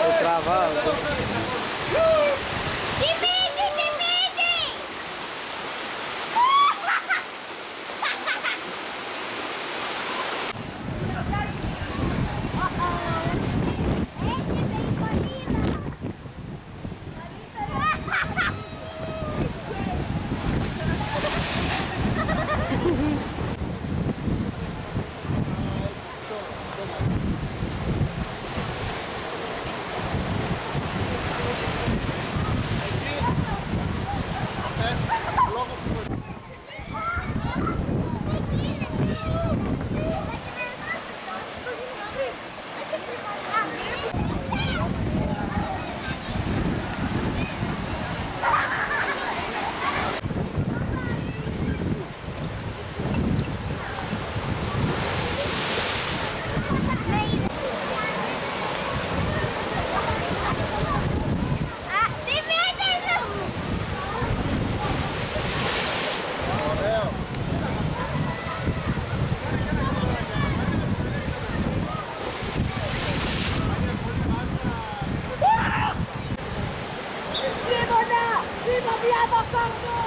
Tô travado. Let's go!